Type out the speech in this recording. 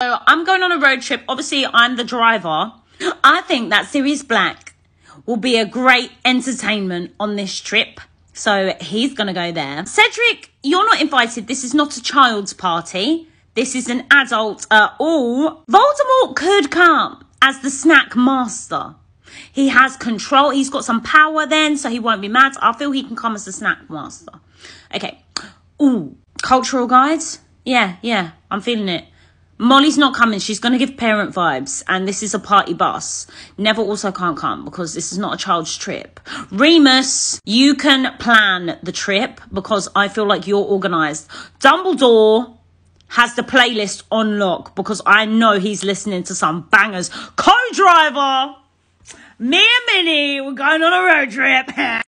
So I'm going on a road trip. Obviously, I'm the driver. I think that Sirius Black will be a great entertainment on this trip. So he's going to go there. Cedric, you're not invited. This is not a child's party. This is an adult. at all. Voldemort could come as the snack master. He has control. He's got some power then, so he won't be mad. I feel he can come as the snack master. Okay. Ooh, cultural guides. Yeah, yeah, I'm feeling it. Molly's not coming. She's going to give parent vibes. And this is a party bus. Neville also can't come because this is not a child's trip. Remus, you can plan the trip because I feel like you're organised. Dumbledore has the playlist on lock because I know he's listening to some bangers. Co-driver, me and Minnie, we're going on a road trip.